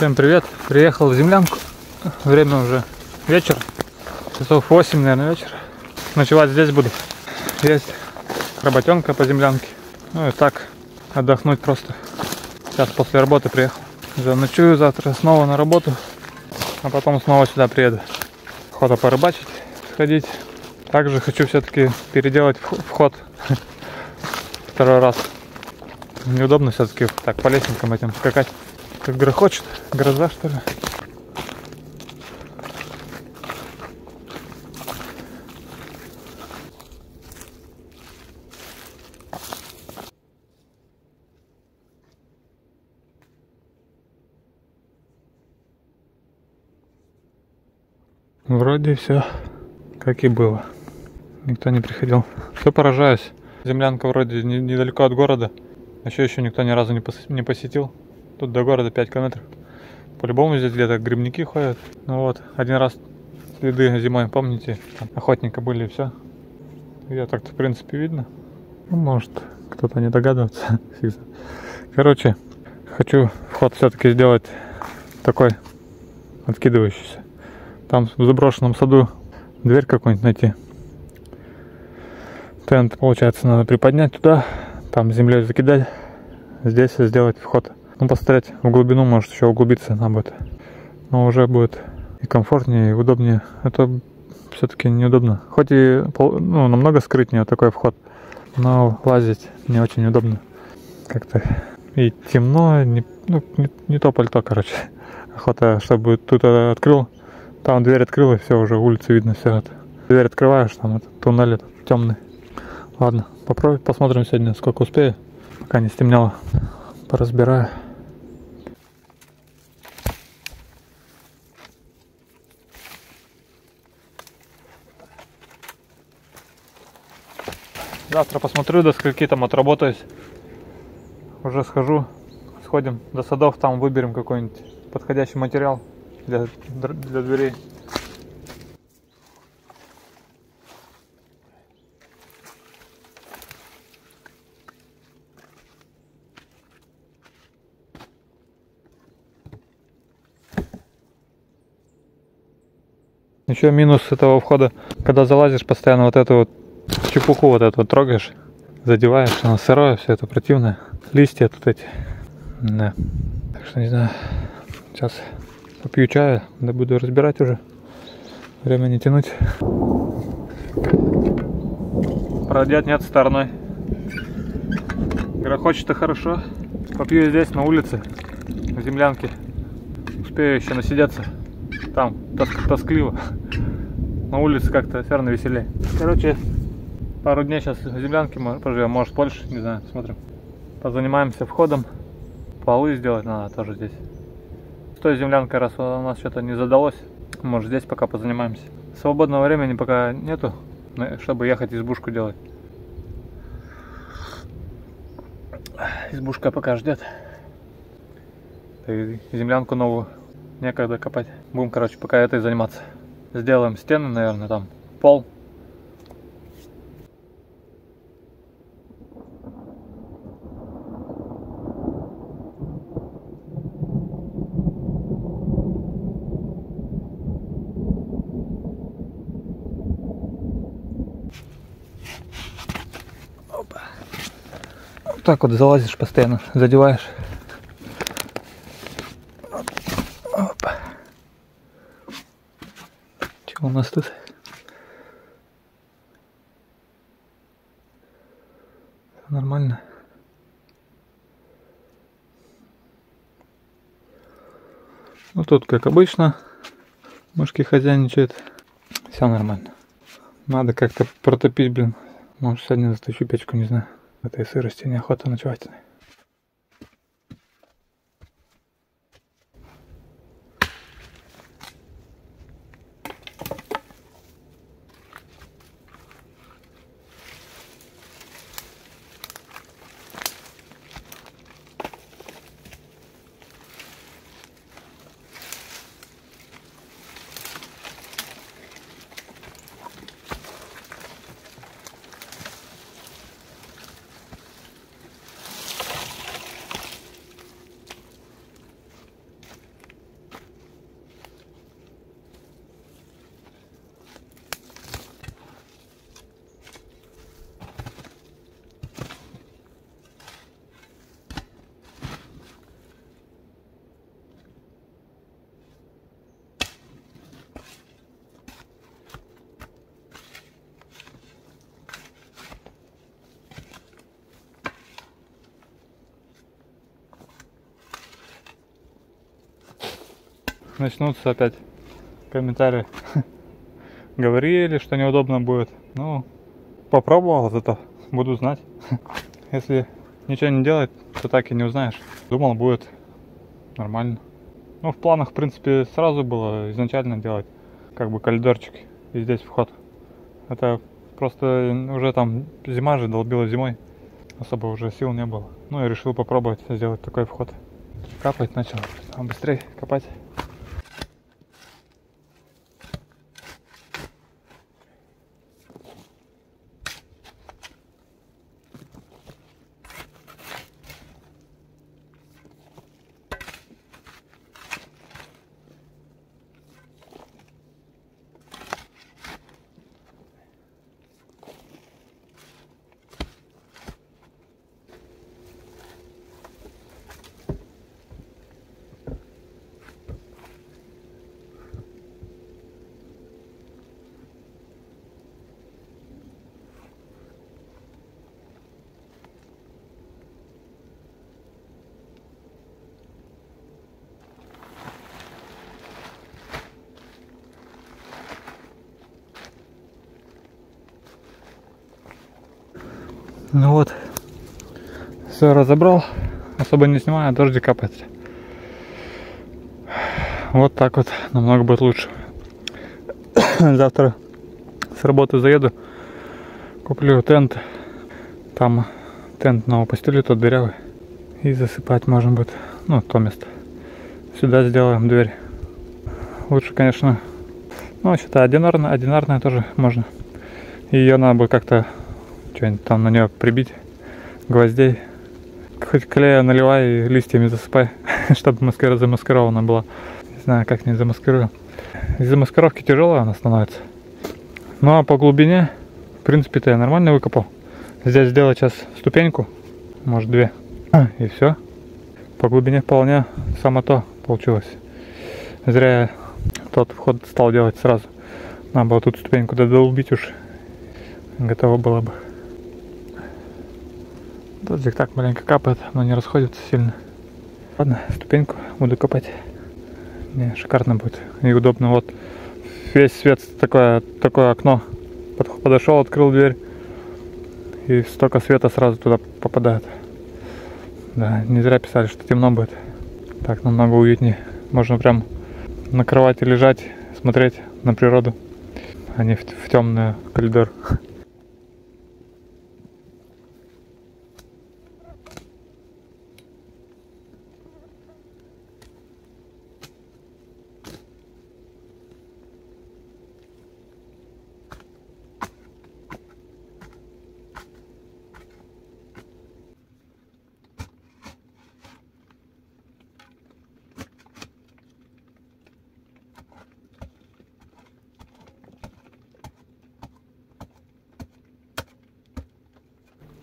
Всем привет! Приехал в землянку. Время уже вечер. Часов 8, наверное, вечер. Ночевать здесь буду. Есть работенка по землянке. Ну и так, отдохнуть просто. Сейчас после работы приехал. Заночую завтра снова на работу. А потом снова сюда приеду. Охота порыбачить, сходить. Также хочу все-таки переделать вход второй раз. Неудобно все-таки так по лесенкам этим скакать. Как грохочет. Гроза что ли? Вроде все как и было. Никто не приходил. Все поражаюсь. Землянка вроде недалеко от города. Еще еще никто ни разу не посетил. Тут до города 5 километров. По-любому здесь где-то грибники ходят. Ну вот, один раз следы зимой, помните, там охотника были и все. Я так-то в принципе видно. Ну, может, кто-то не догадывается. Короче, хочу вход все-таки сделать такой откидывающийся. Там в заброшенном саду дверь какую-нибудь найти. Тент, получается, надо приподнять туда, там землей закидать, здесь сделать вход. Ну, посмотреть в глубину, может еще углубиться надо будет. Но уже будет и комфортнее, и удобнее. Это все-таки неудобно. Хоть и ну, намного скрытнее такой вход, но лазить не очень удобно. Как-то и темно, не, ну, не, не то пальто, короче. Охота, чтобы тут открыл, там дверь открыл, и все, уже улицу видно, все это. Дверь открываешь, там этот туннель этот темный. Ладно, попробуем, посмотрим сегодня, сколько успею, пока не стемнело. Поразбираю. Завтра посмотрю, до скольки там отработаюсь. Уже схожу, сходим до садов, там выберем какой-нибудь подходящий материал для, для дверей. Еще минус этого входа, когда залазишь, постоянно вот эту вот чепуху вот эту трогаешь, задеваешь, оно сырое, все это противное. Листья тут эти. Да. Так что не знаю. Сейчас попью чая, да буду разбирать уже. Время не тянуть. Пройдет нет стороной. Грохочет-то хорошо. Попью здесь, на улице, в землянке. Успею еще насидеться. Там тоск тоскливо. На улице как-то все равно веселее. Короче, пару дней сейчас в землянке поживем, может больше, не знаю, смотрим. Позанимаемся входом. Полы сделать надо тоже здесь. С той землянкой, раз у нас что-то не задалось, может здесь пока позанимаемся. Свободного времени пока нету, чтобы ехать избушку делать. Избушка пока ждет. Землянку новую некогда копать. Будем, короче, пока этой заниматься. Сделаем стены, наверное, там пол так вот залазишь постоянно, задеваешь. Опа. Что у нас тут? Нормально. Ну тут, как обычно, мышки хозяйничают. Все нормально. Надо как-то протопить, блин. Может сегодня затащу печку, не знаю. В этой сырости неохота ночевать. Начнутся опять комментарии. Говорили, что неудобно будет. Ну, попробовал зато, буду знать. Если ничего не делать, то так и не узнаешь. Думал, будет нормально. Ну, в планах, в принципе, сразу было изначально делать как бы коридорчик и здесь вход. Это просто уже там зима же долбила зимой. Особо уже сил не было. Ну, я решил попробовать сделать такой вход. Капать начал. А быстрее копать. Ну вот, разобрал, особо не снимаю, дождик капает. Вот так вот, намного будет лучше. Завтра с работы заеду, куплю тент. Там тент нового постелю, тот дырявый. И засыпать можно будет, ну, то место. Сюда сделаем дверь. Лучше, конечно, ну, считай, одинарная, одинарная тоже можно. Ее надо будет как-то что-нибудь там на нее прибить, гвоздей. Хоть клея наливай и листьями засыпай, чтобы маскира замаскирована была. Не знаю, как не замаскирую. Из-за маскировки тяжелая она становится. Ну а по глубине, в принципе-то я нормально выкопал. Здесь сделать сейчас ступеньку, может две, и все. По глубине вполне само то получилось. Зря я тот вход стал делать сразу. Надо было тут ступеньку додолбить уж. Готово было бы. Дождик так маленько капает, но не расходится сильно. Ладно, ступеньку буду копать. Не, шикарно будет и удобно. Вот весь свет, такое, такое окно. Подошел, открыл дверь. И столько света сразу туда попадает. Да, не зря писали, что темно будет. Так намного уютнее. Можно прям на кровати лежать, смотреть на природу, а не в, в темный коридор.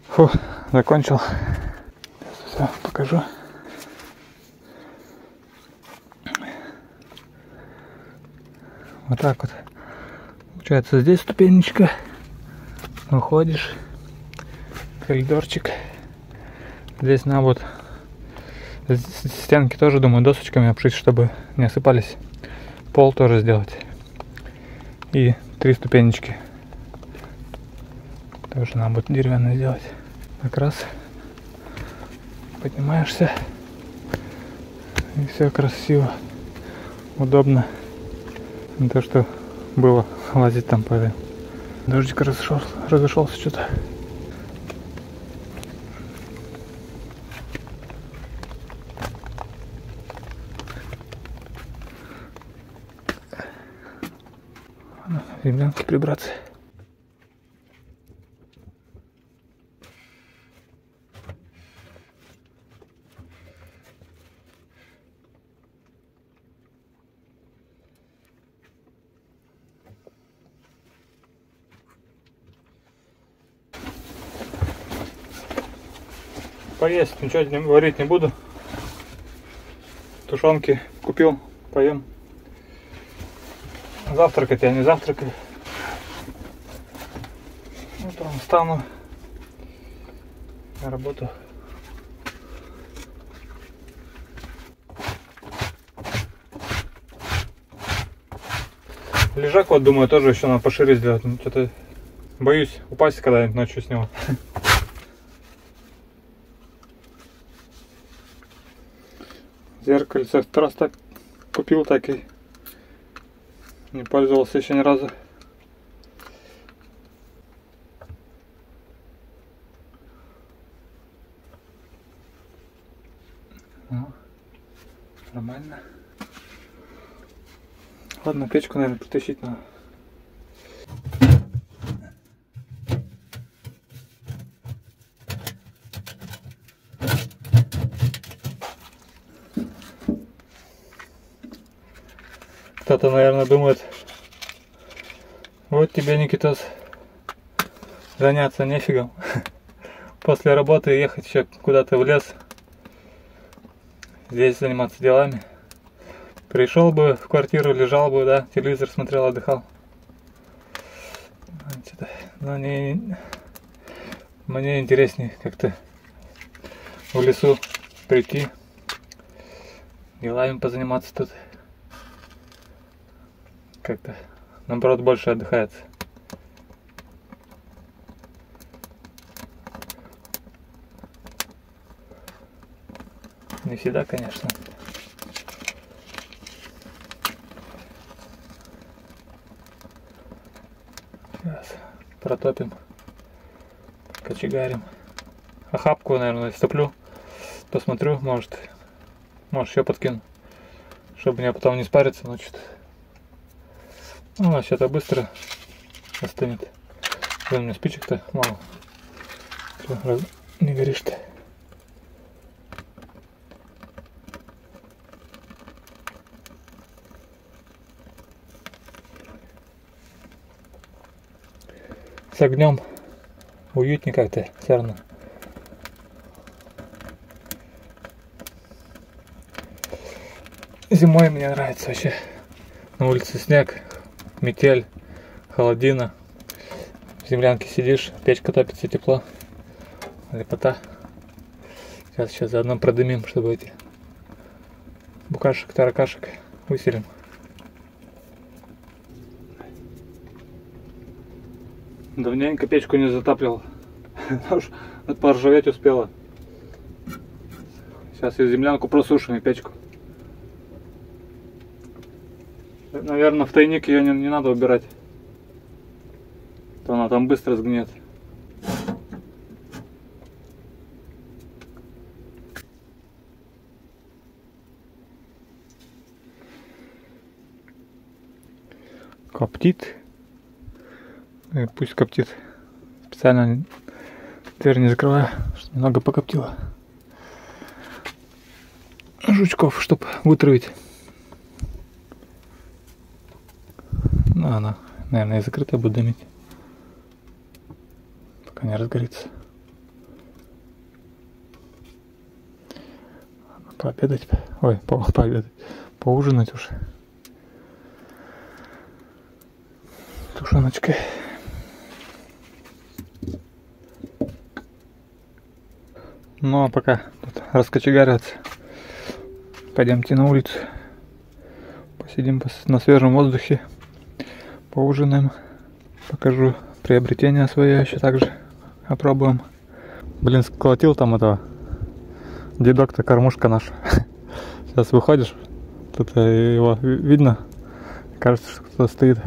Фу, закончил. Все, покажу. Вот так вот. Получается здесь ступенечка. Уходишь. Коридорчик. Здесь на вот стенки тоже, думаю, досочками обшить, чтобы не осыпались. Пол тоже сделать. И три ступенечки. Тоже надо будет деревянно сделать как раз поднимаешься и все красиво, удобно. Не то, что было лазить там по Дождик разошелся, разошелся что-то. Землянки прибраться. Поесть, ничего не, варить не буду. Тушенки купил, поем. Завтракать я не завтракаю. Утром встану на работу. Лежак вот, думаю, тоже еще надо пошире сделать. Ну, что-то боюсь упасть когда-нибудь ночью с него. Зеркальце раз так купил, так и не пользовался еще ни разу. Ну, нормально. Ладно, печку, наверное, притащить надо. Кто-то, наверное, думает, вот тебе, Никитос, заняться нефигом. После работы ехать еще куда-то в лес, здесь заниматься делами. Пришел бы в квартиру, лежал бы, да, телевизор смотрел, отдыхал. Но не... Мне интереснее как-то в лесу прийти, делами позаниматься тут. Как-то, наоборот, больше отдыхается. Не всегда, конечно. Сейчас протопим, кочегарим. Охапку, наверное, стоплю, посмотрю, может, может еще подкину, чтобы мне потом не спариться, значит. Ну, а это быстро остынет. Блин, у меня спичек-то мало. Не горишь-то. с огнем уютнее как-то все равно. Зимой мне нравится вообще. На улице снег, метель, холодина. В землянке сидишь, печка топится, тепло. Лепота. Сейчас сейчас заодно продымим, чтобы эти букашек, таракашек выселим. Давненько печку не затапливал. Поржаветь успела. Сейчас и землянку просушим и печку. Наверное, в тайник ее не, не надо убирать. То она там быстро сгниет. Коптит. И э, пусть коптит. Специально дверь не закрываю, чтобы немного покоптило. Жучков, чтобы вытравить. Ну, она, наверное, и закрытая будет дымить. Пока не разгорится. Пообедать. Ой, по пообедать. Поужинать уже. Тушеночкой. Ну а пока тут раскочегарятся, пойдемте на улицу, посидим на свежем воздухе, поужинаем, покажу приобретение свое еще также, опробуем. Блин, сколотил там этого дедок-то кормушка наша. Сейчас выходишь, тут э, его видно, кажется, что кто-то стоит,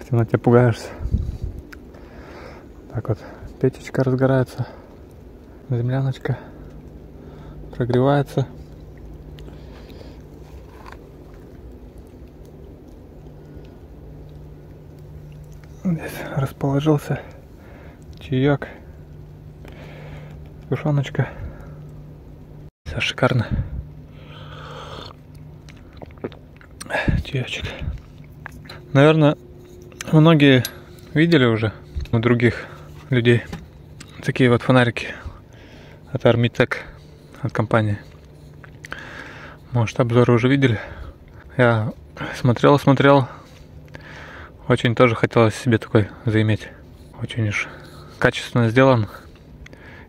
в темноте пугаешься. Так вот, печечка разгорается земляночка прогревается. Здесь расположился чаек, тушеночка. Все шикарно. Чаечек. Наверное, многие видели уже у других людей такие вот фонарики это Армитек от компании. Может, обзоры уже видели. Я смотрел, смотрел. Очень тоже хотелось себе такой заиметь. Очень уж качественно сделан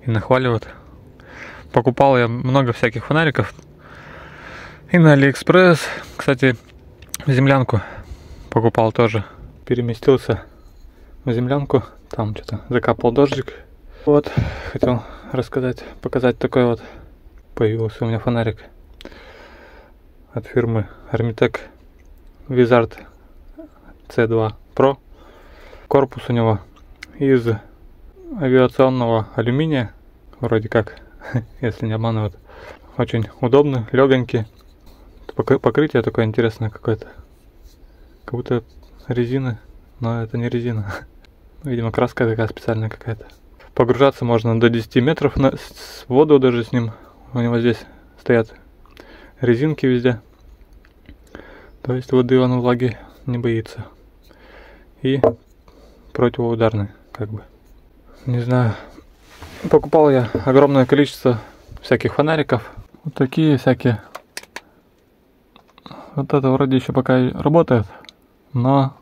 и нахваливают. Покупал я много всяких фонариков. И на Алиэкспресс, кстати, землянку покупал тоже. Переместился в землянку, там что-то закапал дождик. Вот, хотел рассказать, показать такой вот. Появился у меня фонарик от фирмы Armitec Wizard C2 Pro. Корпус у него из авиационного алюминия, вроде как, если не обманывают. Очень удобный, легонький. Покрытие такое интересное какое-то. Как будто резина, но это не резина. Видимо, краска такая специальная какая-то. Погружаться можно до 10 метров на с воду даже с ним. У него здесь стоят резинки везде. То есть воды он влаги не боится. И противоударный, как бы. Не знаю. Покупал я огромное количество всяких фонариков. Вот такие всякие. Вот это вроде еще пока работает, но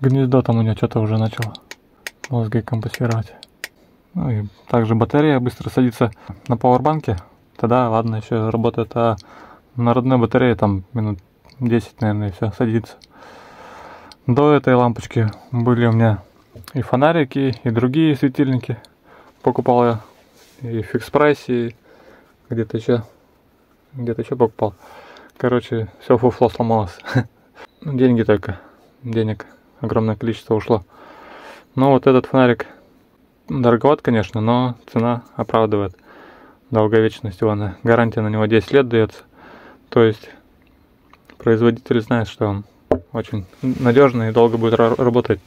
гнездо там у него что-то уже начало мозги компенсировать. Ну и также батарея быстро садится на пауэрбанке. Тогда ладно, еще работает, а на родной батарее там минут 10, наверное, все садится. До этой лампочки были у меня и фонарики, и другие светильники. Покупал я и в фикс прайсе, и где-то еще, где-то еще покупал. Короче, все фуфло сломалось. Деньги только, денег огромное количество ушло. Но вот этот фонарик дороговат, конечно, но цена оправдывает долговечность его. Гарантия на него 10 лет дается. То есть производитель знает, что он очень надежный и долго будет работать.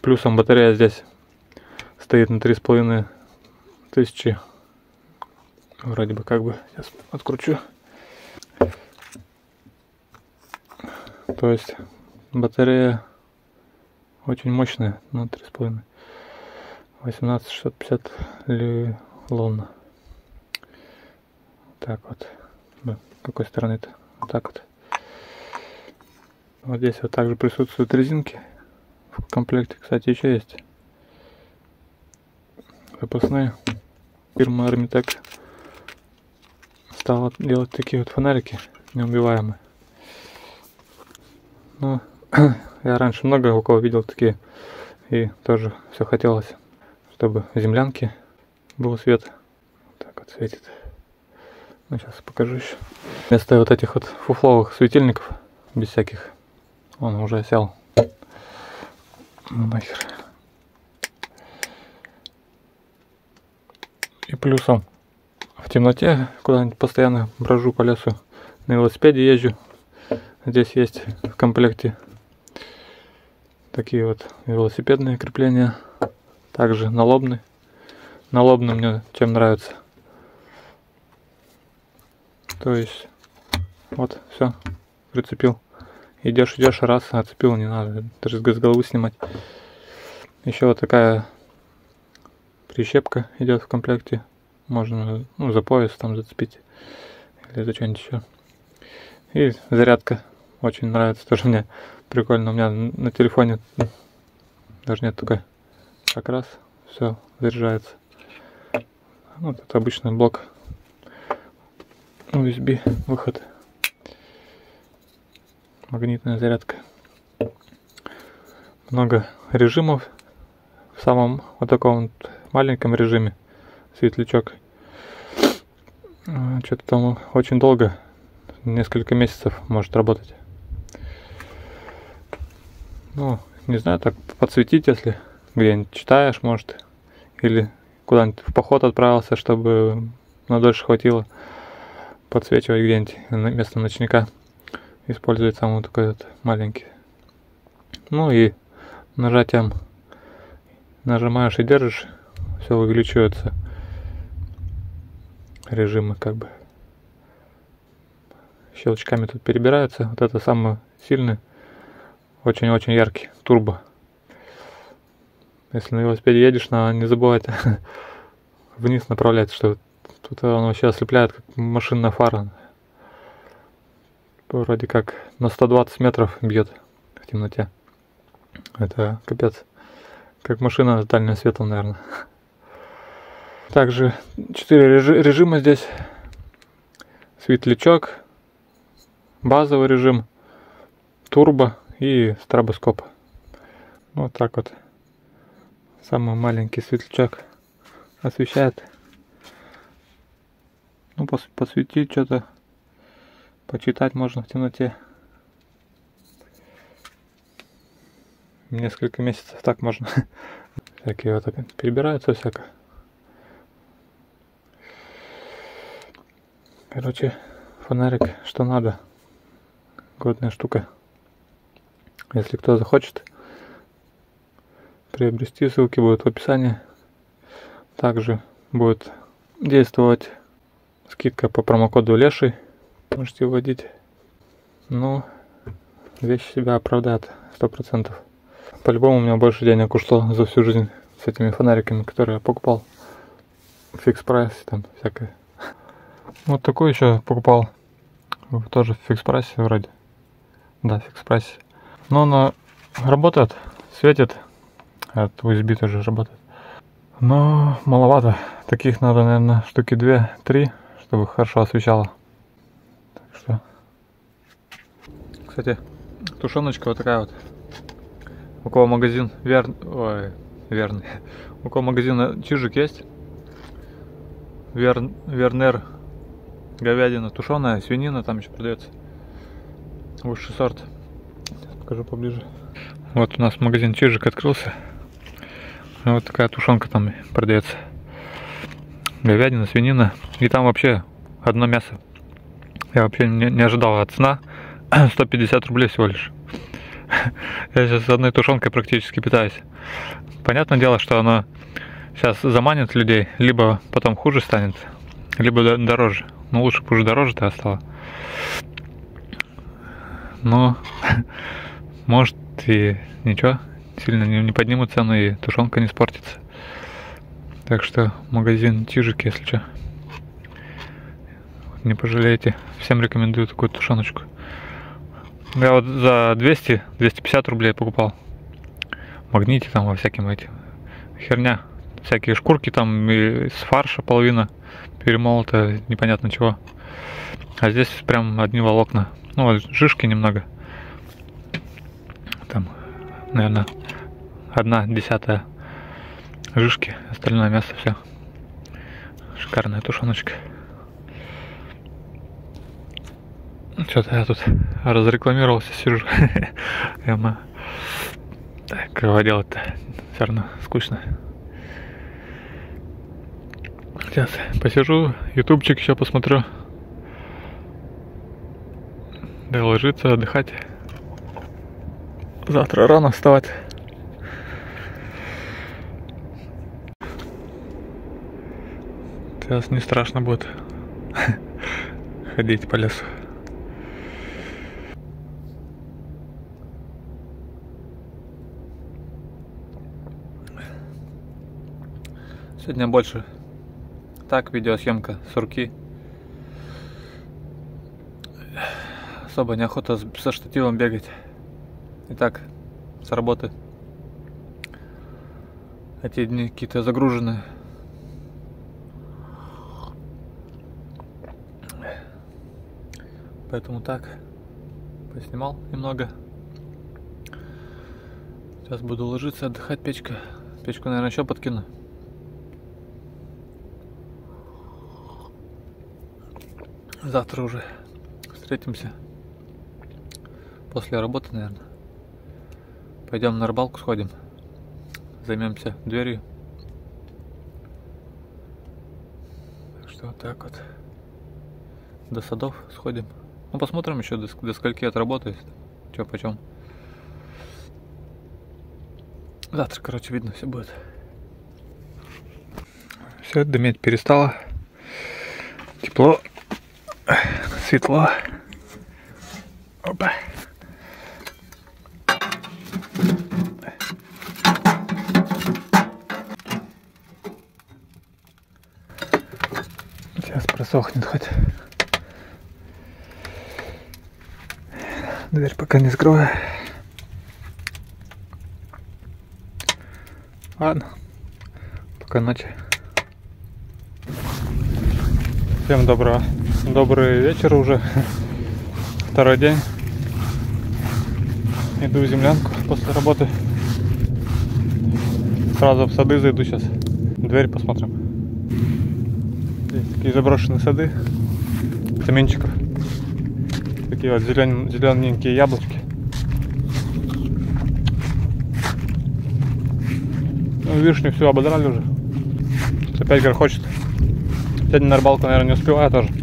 Плюсом батарея здесь стоит на 3,5 тысячи. Вроде бы как бы сейчас откручу. То есть батарея очень мощная, на 3,5. 18650 лон. Так вот. С какой стороны-то? Вот так вот. Вот здесь вот также присутствуют резинки. В комплекте, кстати, еще есть. Запасные. Фирма Armitec стала делать такие вот фонарики неубиваемые. Ну, я раньше много у кого видел такие. И тоже все хотелось, чтобы землянке был свет. Так вот светит. Ну, сейчас покажу еще. Вместо вот этих вот фуфловых светильников, без всяких он уже сел. Ну нахер. И плюсом в темноте куда-нибудь постоянно брожу по лесу. На велосипеде езжу. Здесь есть в комплекте такие вот велосипедные крепления. Также налобный. Налобный мне чем нравится. То есть вот все прицепил. Идешь, идешь, раз, отцепил, не надо даже с головы снимать. Еще вот такая прищепка идет в комплекте. Можно ну, за пояс там зацепить. Или за что-нибудь еще. И зарядка. Очень нравится. Тоже мне прикольно. У меня на телефоне даже нет такой. Как раз все заряжается. Вот это обычный блок USB выход магнитная зарядка. Много режимов в самом вот таком вот маленьком режиме светлячок. А, что-то там очень долго, несколько месяцев может работать. Ну, не знаю, так подсветить, если где-нибудь читаешь, может, или куда-нибудь в поход отправился, чтобы на дольше хватило подсвечивать где-нибудь вместо ночника использует самый такой вот маленький. Ну и нажатием нажимаешь и держишь, все увеличивается режимы как бы щелчками тут перебираются. Вот это самый сильный, очень-очень яркий турбо. Если на велосипеде едешь, надо не забывать вниз направлять, что тут он вообще ослепляет, как машинная фара вроде как на 120 метров бьет в темноте. Это капец. Как машина с дальним светом, наверное. Также 4 режима здесь. Светлячок, базовый режим, турбо и стробоскоп. Вот так вот. Самый маленький светлячок освещает. Ну, пос посветить что-то, почитать можно в темноте. Несколько месяцев так можно. Всякие вот так перебираются всяко. Короче, фонарик, что надо. Годная штука. Если кто захочет приобрести, ссылки будут в описании. Также будет действовать скидка по промокоду Леший. Можете вводить. Ну, вещь себя оправдает, сто процентов. По-любому у меня больше денег ушло за всю жизнь с этими фонариками, которые я покупал. Fix Price, там всякое. Вот такой еще покупал. Тоже в Fix Price е вроде. Да, Fix Price е. Но она работает, светит. От USB тоже работает. Но маловато. Таких надо, наверное, штуки 2-3, чтобы хорошо освещало. Так что. Кстати, тушеночка вот такая вот. У кого магазин вер... Ой, верный. У кого магазин чижик есть? Вер... Вернер говядина тушеная, свинина там еще продается. Высший сорт. Сейчас покажу поближе. Вот у нас магазин Чижик открылся. Вот такая тушенка там продается. Говядина, свинина. И там вообще одно мясо. Я вообще не, не ожидал, а цена 150 рублей всего лишь. Я сейчас одной тушенкой практически питаюсь. Понятное дело, что оно сейчас заманит людей, либо потом хуже станет, либо дороже. Ну лучше бы уже дороже-то стало. Но может и ничего, сильно не, не поднимут цену и тушенка не испортится. Так что магазин Тижик, если что. Не пожалеете. Всем рекомендую такую тушеночку. Я вот за 200-250 рублей покупал. Магните там во всяким этим. Херня. Всякие шкурки там и с фарша половина перемолото, непонятно чего. А здесь прям одни волокна. Ну, жишки немного. Там, наверное, одна десятая жишки, остальное мясо все. Шикарная тушеночка. Что-то я тут разрекламировался, сижу. Эма. Так, кого делать-то? Все равно скучно. Сейчас посижу, ютубчик еще посмотрю. Да ложиться, отдыхать. Завтра рано вставать. Сейчас не страшно будет ходить по лесу. Сегодня больше так, видеосъемка с руки. Особо неохота со штативом бегать. Итак, с работы. Эти дни какие-то загруженные. Поэтому так, поснимал немного. Сейчас буду ложиться, отдыхать печка. Печку, наверное, еще подкину. Завтра уже встретимся. После работы, наверное. Пойдем на рыбалку сходим. Займемся дверью. Так что вот так вот. До садов сходим. Ну, посмотрим еще до, до скольки отработает. Че почем. Завтра, короче, видно все будет. Все, дыметь перестало. Тепло светло. Опа. Сейчас просохнет хоть. Дверь пока не закрываю. Ладно. Пока ночи. Всем доброго Добрый вечер уже. Второй день. Иду в землянку после работы. Сразу в сады зайду сейчас. Дверь посмотрим. Здесь такие заброшенные сады. Витаминчиков. Такие вот зелен... зелененькие яблочки. Ну, вишню все ободрали уже. Опять хочет. Сегодня на рыбалку, наверное, не успеваю тоже.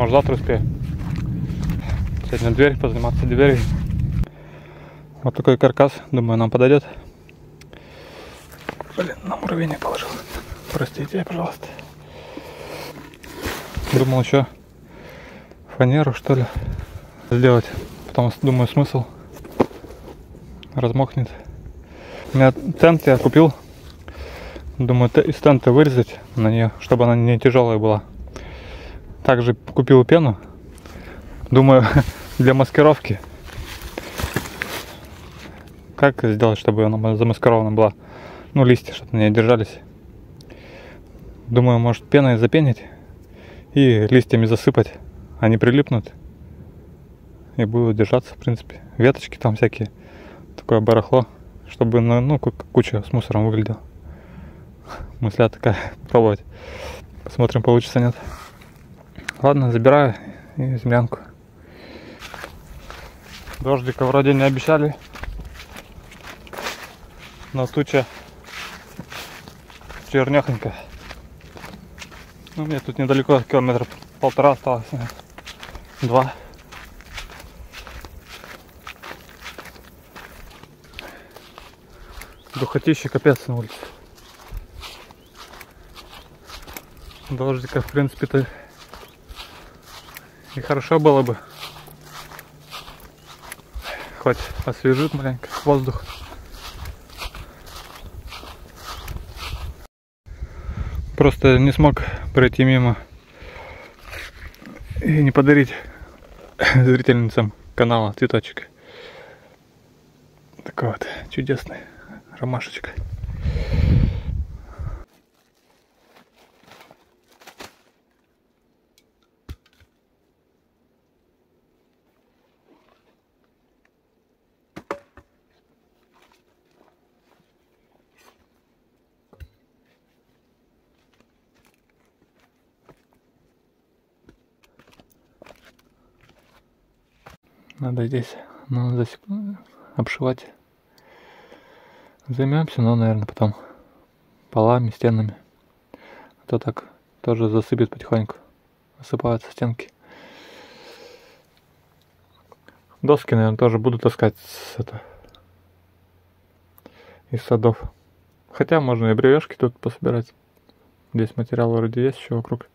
Может, завтра успею. Сегодня дверь, позаниматься дверью. Вот такой каркас, думаю, нам подойдет. Блин, на муравейник положил. Простите, пожалуйста. Думал еще фанеру, что ли, сделать. Потом, думаю, смысл размокнет. У меня тент я купил. Думаю, из тента вырезать на нее, чтобы она не тяжелая была. Также купил пену. Думаю, для маскировки как сделать, чтобы она замаскирована была? Ну, листья, чтобы на ней держались. Думаю, может пеной запенить и листьями засыпать. Они прилипнут и будут держаться, в принципе. Веточки там всякие. Такое барахло, чтобы ну, ну куча с мусором выглядел. Мысля такая, пробовать. Посмотрим, получится нет. Ладно, забираю и землянку. Дождика вроде не обещали но туча чернехонька. Ну, мне тут недалеко, километр полтора осталось, два. Духотище капец на улице. Дождика, в принципе-то, и хорошо было бы. Хоть освежит маленько воздух. просто не смог пройти мимо и не подарить зрительницам канала цветочек. Такой вот чудесный ромашечка. Надо здесь ну, засып... обшивать. Займемся, но, наверное, потом полами, стенами. А то так тоже засыпет потихоньку. Осыпаются стенки. Доски, наверное, тоже буду таскать с это из садов. Хотя можно и бревешки тут пособирать. Здесь материал вроде есть еще вокруг.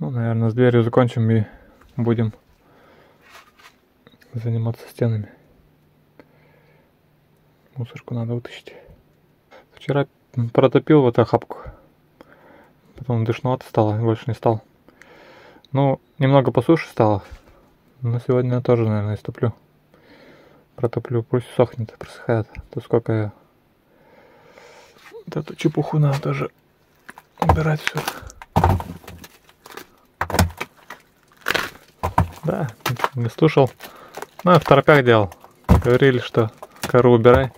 Ну, наверное, с дверью закончим и будем заниматься стенами. Мусорку надо вытащить. Вчера протопил вот охапку. Потом дышновато стало, больше не стал. Ну, немного по суше стало. Но сегодня я тоже, наверное, истоплю. Протоплю, пусть сохнет, просыхает. То сколько я... Вот эту чепуху надо тоже убирать все. Да, не слушал. Ну, я в торопях делал. Говорили, что кору убирай.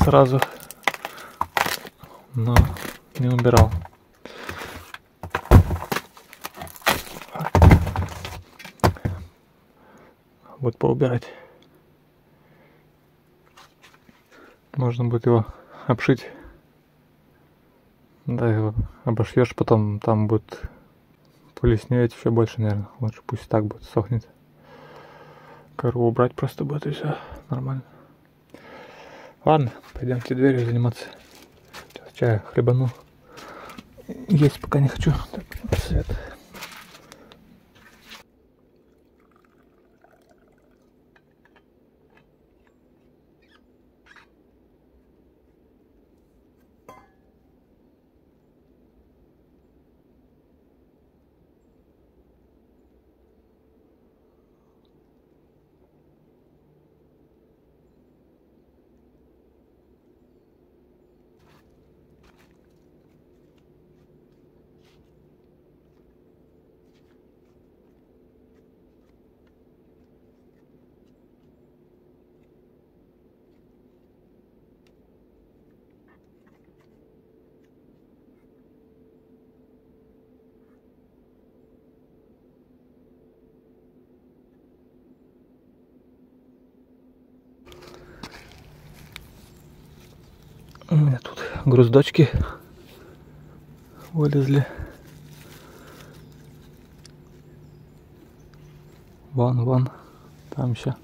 Сразу. Но не убирал. Вот поубирать. Можно будет его обшить. Да, его обошьешь, потом там будет плесневеть еще больше, наверное. Лучше пусть так будет, сохнет кору убрать просто будет и все нормально. Ладно, пойдемте дверью заниматься. Сейчас чая хлебану. Есть пока не хочу. Так, свет. Груздочки вылезли. Вон, вон, там еще.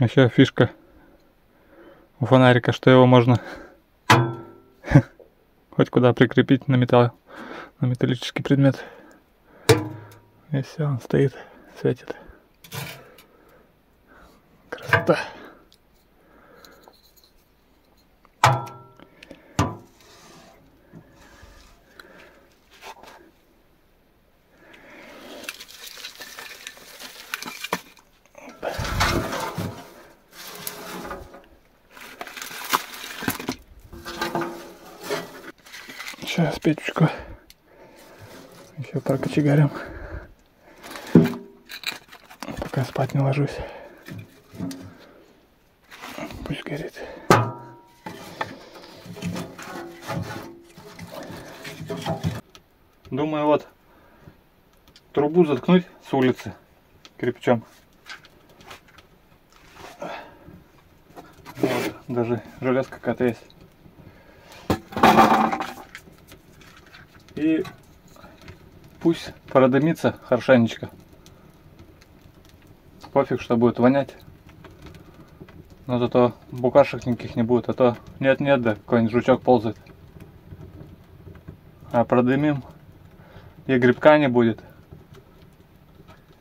Еще фишка у фонарика, что его можно хоть куда прикрепить на металл, на металлический предмет. И все, он стоит, светит. Красота. Сейчас Петечку еще прокочегарим. Пока спать не ложусь. Пусть горит. Думаю, вот трубу заткнуть с улицы кирпичом. Вот, даже железка какая-то есть. И пусть продымится хорошенечко. Пофиг, что будет вонять. Но зато букашек никаких не будет, а то нет-нет, да какой-нибудь жучок ползает. А продымим, и грибка не будет.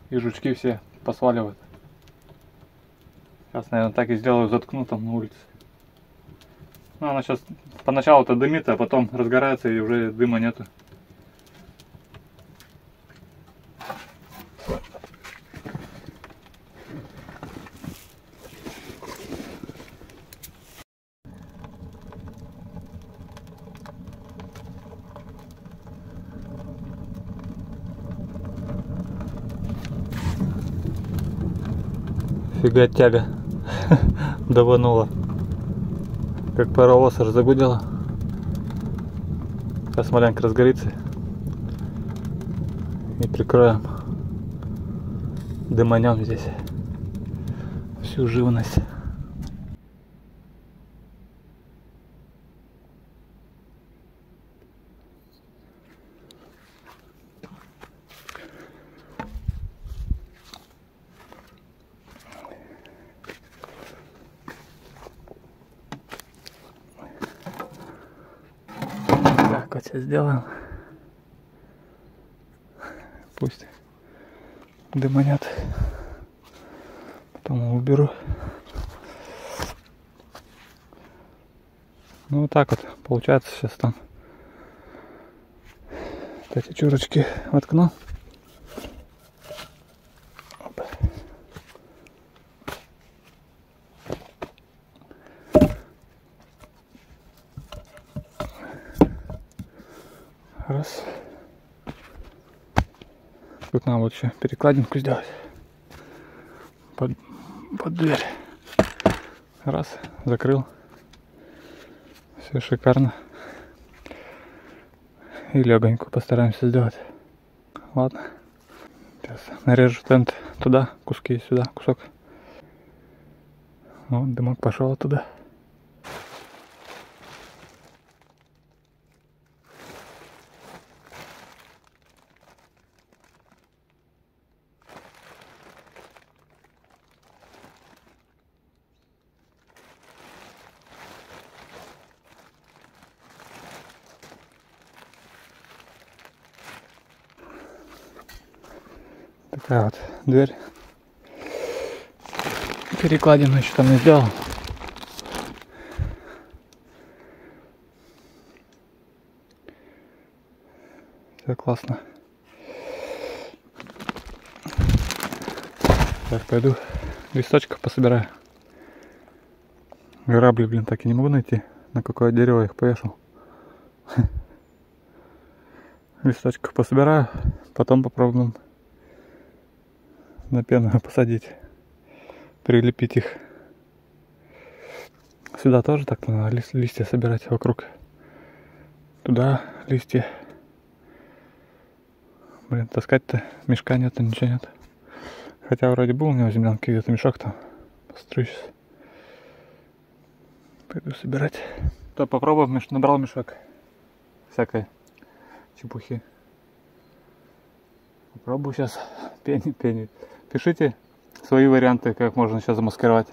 И жучки все посваливают. Сейчас, наверное, так и сделаю, заткну там на улице. Ну, она сейчас поначалу-то дымит, а потом разгорается и уже дыма нету. Фига тяга даванула. Как паровоз аж загудела. Сейчас маленько разгорится. И прикроем дыманем здесь всю живность. Так вот сейчас сделаем. Пусть дыманят. Потом уберу. Ну вот так вот получается сейчас там. Вот эти чурочки воткну. Оп. Раз. Еще перекладинку сделать. Под, под дверь. Раз, закрыл. Все шикарно. И легонько постараемся сделать. Ладно. Сейчас нарежу тент туда, куски сюда, кусок. Вот дымок пошел оттуда. Такая вот дверь. Перекладину еще там не сделал. Все классно. Так, пойду листочков пособираю. Грабли, блин, так и не могу найти, на какое дерево я их повешал. Листочков пособираю, потом попробуем на пену посадить, прилепить их. Сюда тоже так надо лист, листья собирать вокруг. Туда листья. Блин, таскать-то мешка нет, ничего нет. Хотя вроде был у него в землянке где-то мешок там. Построю сейчас. Пойду собирать. То попробуем, набрал мешок. Всякой чепухи. Попробую сейчас пени, пени. Пишите свои варианты, как можно сейчас замаскировать.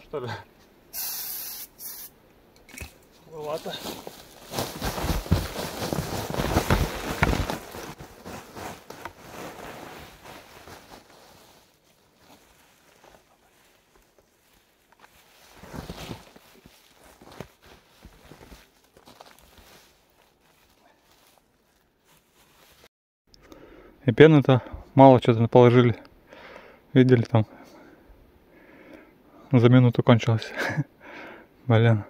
Все что ли? Маловато. И пены-то мало что-то положили. Видели там за минуту кончилось. Блин.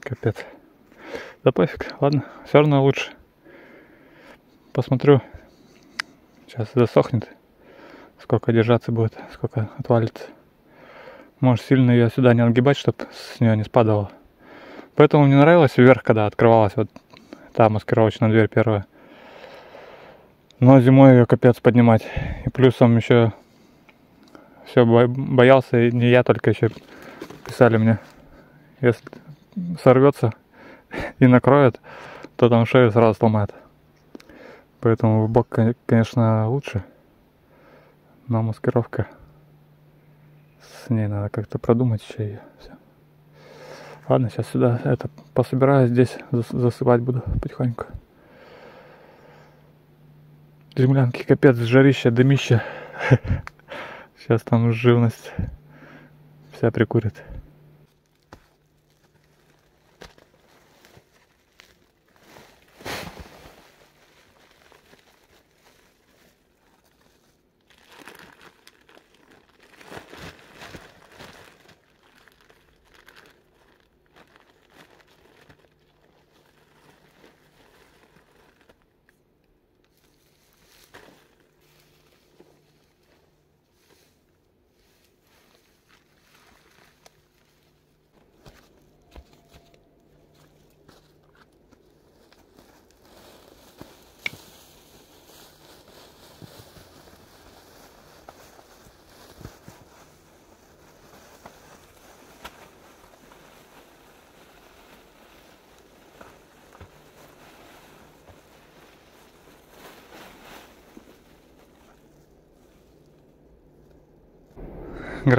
Капец. Да пофиг, ладно, все равно лучше. Посмотрю. Сейчас засохнет. Сколько держаться будет, сколько отвалится. Может сильно ее сюда не отгибать, чтобы с нее не спадало. Поэтому мне нравилось вверх, когда открывалась вот та маскировочная дверь первая. Но зимой ее капец поднимать. И плюсом еще все боялся, не я только еще писали мне, если сорвется и накроет, то там шею сразу сломает. Поэтому в бок, конечно, лучше. Но маскировка с ней надо как-то продумать еще ее. Все. Ладно, сейчас сюда это пособираю, здесь засыпать буду потихоньку. Землянки капец, жарище, дымище. Сейчас там живность вся прикурит.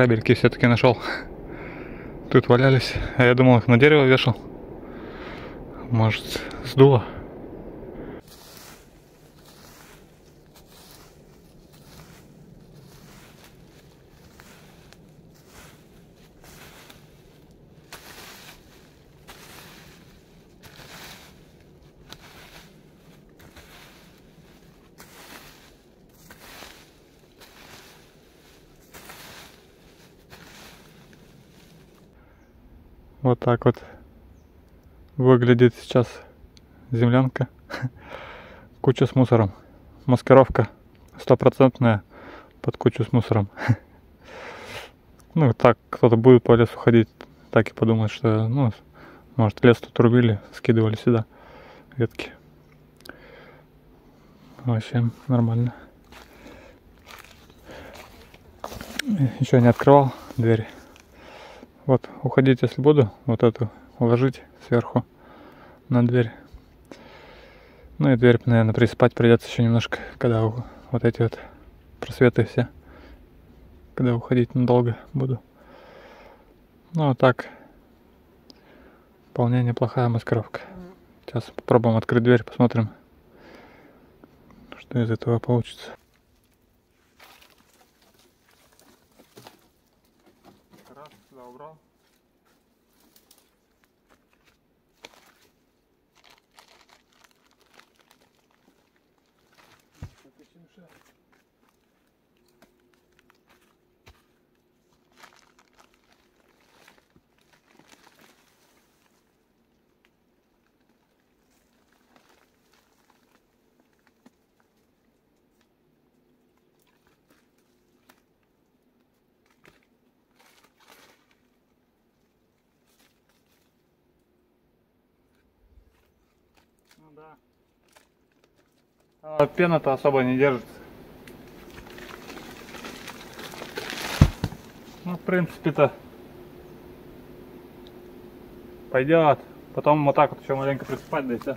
Грабельки все-таки нашел. Тут валялись. А я думал, их на дерево вешал. Может, сдуло. Вот так вот выглядит сейчас землянка. Куча с мусором. Маскировка стопроцентная под кучу с мусором. Ну, так кто-то будет по лесу ходить, так и подумает, что, ну, может, лес тут рубили, скидывали сюда ветки. Вообще нормально. Еще не открывал дверь. Вот, уходить, если буду, вот эту уложить сверху на дверь. Ну и дверь, наверное, приспать придется еще немножко, когда вот эти вот просветы все. Когда уходить надолго буду. Ну а так, вполне неплохая маскировка. Сейчас попробуем открыть дверь, посмотрим, что из этого получится. Раз, сюда убрал. Ну да. А пена-то особо не держится. Ну, в принципе-то пойдет. Потом вот так вот еще маленько присыпать, да и все.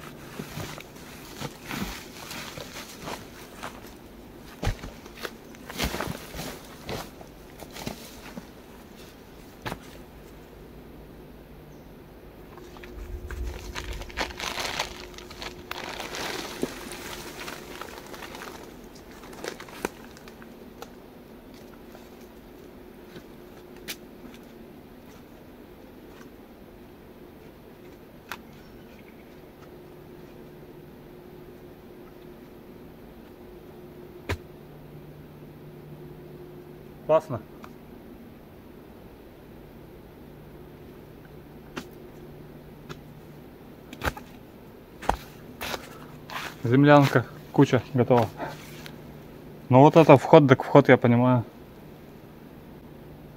Классно. Землянка, куча готова. Ну вот это вход, так вход я понимаю.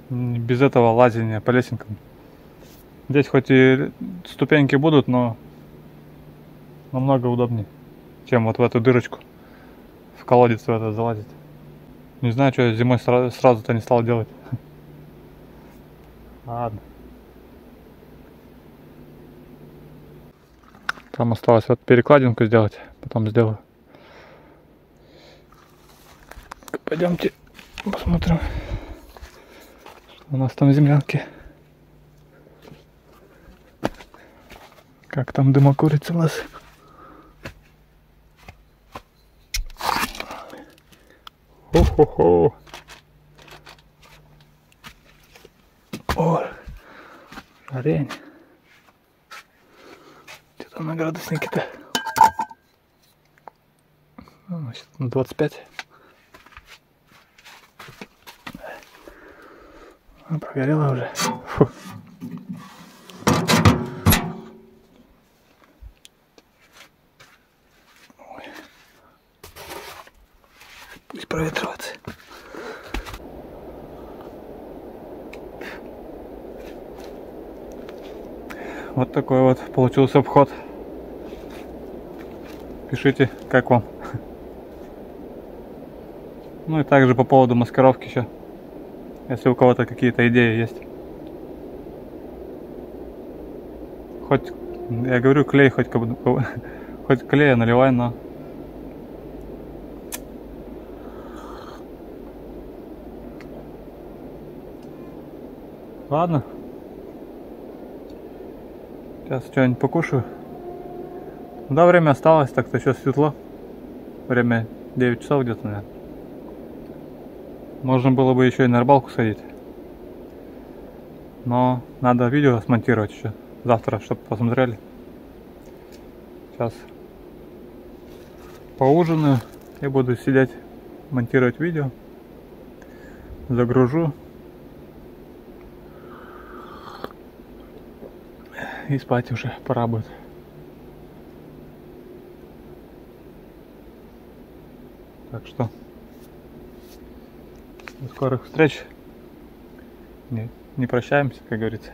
Без этого лазения по лесенкам. Здесь хоть и ступеньки будут, но намного удобнее, чем вот в эту дырочку в колодец в это залазить. Не знаю, что я зимой сразу-то не стал делать. Ладно. Там осталось вот перекладинку сделать, потом сделаю. Пойдемте посмотрим, что у нас там в землянке. Как там дымокурица у нас. Хо-хо-хо. О, жарень. Там на градуснике-то? Ну, значит, на 25. А, прогорела уже. Фу. Проветривается. Вот такой вот получился обход. Пишите, как вам. Ну и также по поводу маскировки еще. Если у кого-то какие-то идеи есть. Хоть, я говорю, клей хоть, хоть клея наливай, но Ладно. Сейчас что-нибудь покушаю. Да, время осталось, так-то сейчас светло. Время 9 часов где-то, наверное. Можно было бы еще и на рыбалку сходить. Но надо видео смонтировать еще завтра, чтобы посмотрели. Сейчас поужинаю и буду сидеть монтировать видео. Загружу и спать уже пора будет. Что до скорых встреч. Не, не прощаемся, как говорится.